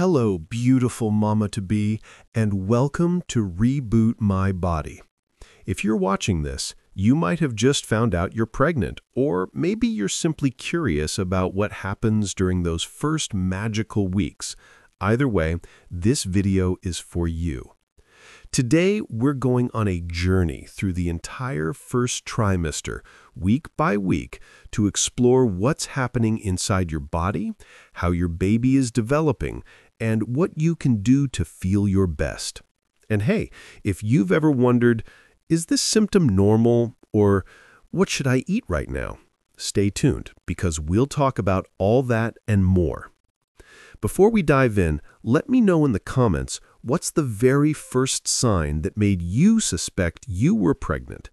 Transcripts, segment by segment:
Hello, beautiful mama to be, and welcome to Reboot My Body. If you're watching this, you might have just found out you're pregnant, or maybe you're simply curious about what happens during those first magical weeks. Either way, this video is for you. Today, we're going on a journey through the entire first trimester, week by week, to explore what's happening inside your body, how your baby is developing, and what you can do to feel your best. And hey, if you've ever wondered, is this symptom normal, or what should I eat right now? Stay tuned, because we'll talk about all that and more. Before we dive in, let me know in the comments what's the very first sign that made you suspect you were pregnant.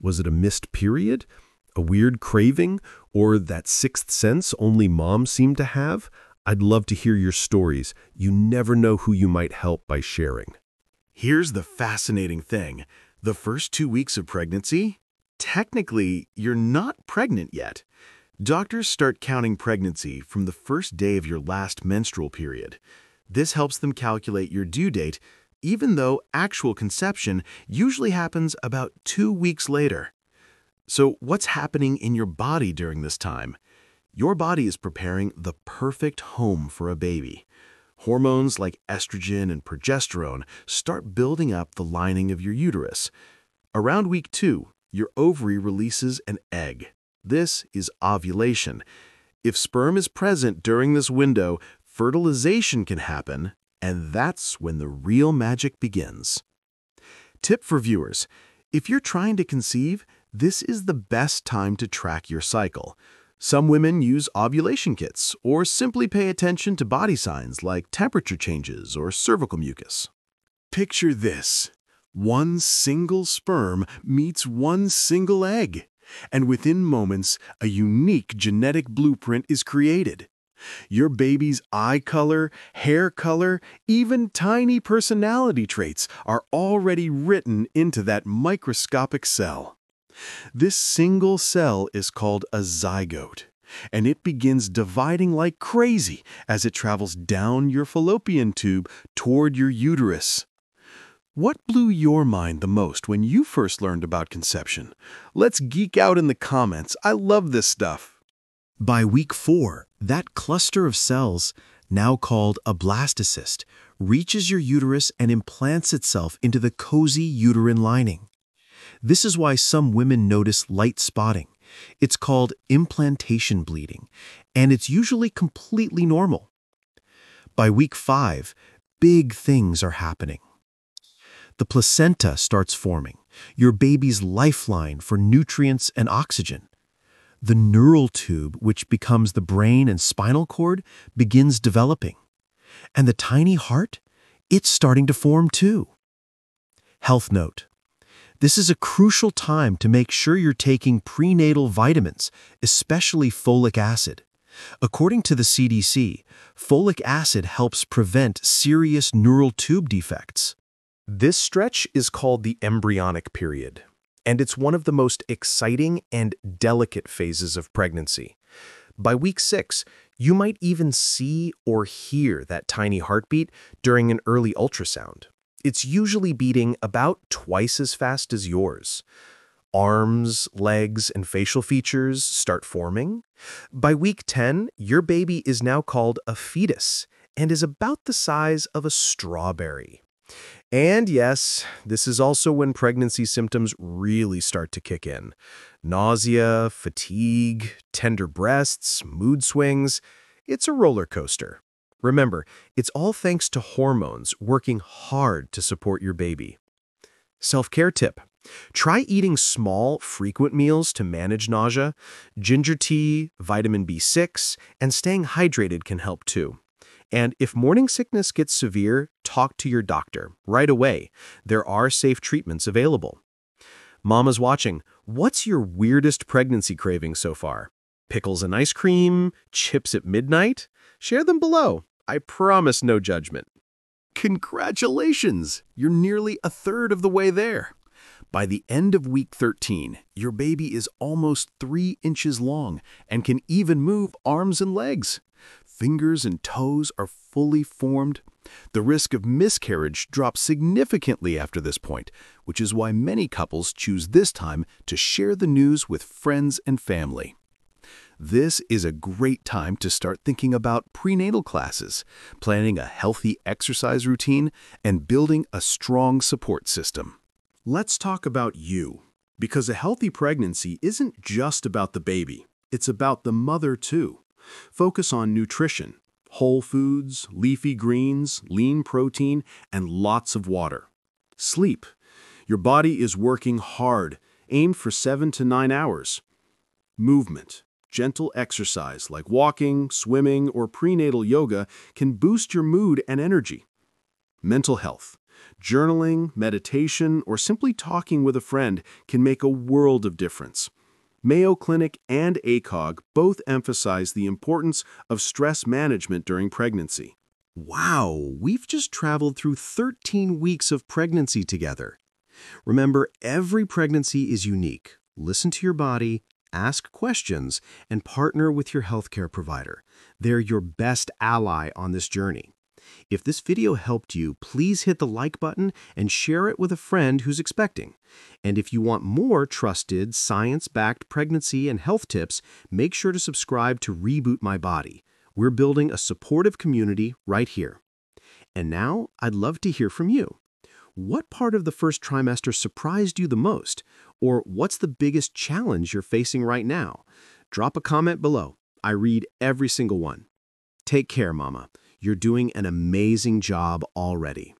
Was it a missed period, a weird craving, or that sixth sense only moms seem to have? I'd love to hear your stories. You never know who you might help by sharing. Here's the fascinating thing. The first two weeks of pregnancy, technically, you're not pregnant yet. Doctors start counting pregnancy from the first day of your last menstrual period. This helps them calculate your due date, even though actual conception usually happens about two weeks later. So what's happening in your body during this time? Your body is preparing the perfect home for a baby. Hormones like estrogen and progesterone start building up the lining of your uterus. Around week two, your ovary releases an egg. This is ovulation. If sperm is present during this window, fertilization can happen, and that's when the real magic begins. Tip for viewers, if you're trying to conceive, this is the best time to track your cycle. Some women use ovulation kits or simply pay attention to body signs like temperature changes or cervical mucus. Picture this. One single sperm meets one single egg and within moments, a unique genetic blueprint is created. Your baby's eye color, hair color, even tiny personality traits are already written into that microscopic cell. This single cell is called a zygote, and it begins dividing like crazy as it travels down your fallopian tube toward your uterus. What blew your mind the most when you first learned about conception? Let's geek out in the comments. I love this stuff. By week four, that cluster of cells, now called a blastocyst, reaches your uterus and implants itself into the cozy uterine lining. This is why some women notice light spotting. It's called implantation bleeding, and it's usually completely normal. By week five, big things are happening the placenta starts forming, your baby's lifeline for nutrients and oxygen. The neural tube, which becomes the brain and spinal cord, begins developing. And the tiny heart, it's starting to form too. Health note. This is a crucial time to make sure you're taking prenatal vitamins, especially folic acid. According to the CDC, folic acid helps prevent serious neural tube defects. This stretch is called the embryonic period, and it's one of the most exciting and delicate phases of pregnancy. By week six, you might even see or hear that tiny heartbeat during an early ultrasound. It's usually beating about twice as fast as yours. Arms, legs, and facial features start forming. By week 10, your baby is now called a fetus and is about the size of a strawberry. And yes, this is also when pregnancy symptoms really start to kick in. Nausea, fatigue, tender breasts, mood swings. It's a roller coaster. Remember, it's all thanks to hormones working hard to support your baby. Self-care tip. Try eating small, frequent meals to manage nausea. Ginger tea, vitamin B6, and staying hydrated can help too. And if morning sickness gets severe, talk to your doctor right away. There are safe treatments available. Mama's watching. What's your weirdest pregnancy craving so far? Pickles and ice cream? Chips at midnight? Share them below. I promise no judgment. Congratulations! You're nearly a third of the way there. By the end of week 13, your baby is almost 3 inches long and can even move arms and legs. fingers and toes are fully formed. The risk of miscarriage drops significantly after this point, which is why many couples choose this time to share the news with friends and family. This is a great time to start thinking about prenatal classes, planning a healthy exercise routine, and building a strong support system. Let's talk about you, because a healthy pregnancy isn't just about the baby. It's about the mother, too. Focus on nutrition, whole foods, leafy greens, lean protein, and lots of water. Sleep. Your body is working hard. Aim for 7 to 9 hours. Movement. Gentle exercise like walking, swimming, or prenatal yoga can boost your mood and energy. Mental health. Journaling, meditation, or simply talking with a friend can make a world of difference. Mayo Clinic and ACOG both emphasize the importance of stress management during pregnancy. Wow, we've just traveled through 13 weeks of pregnancy together. Remember, every pregnancy is unique. Listen to your body, ask questions, and partner with your healthcare provider. They're your best ally on this journey. If this video helped you, please hit the like button and share it with a friend who's expecting. And if you want more trusted, science-backed pregnancy and health tips, make sure to subscribe to Reboot My Body. We're building a supportive community right here. And now, I'd love to hear from you. What part of the first trimester surprised you the most? Or what's the biggest challenge you're facing right now? Drop a comment below. I read every single one. Take care, Mama. You're doing an amazing job already.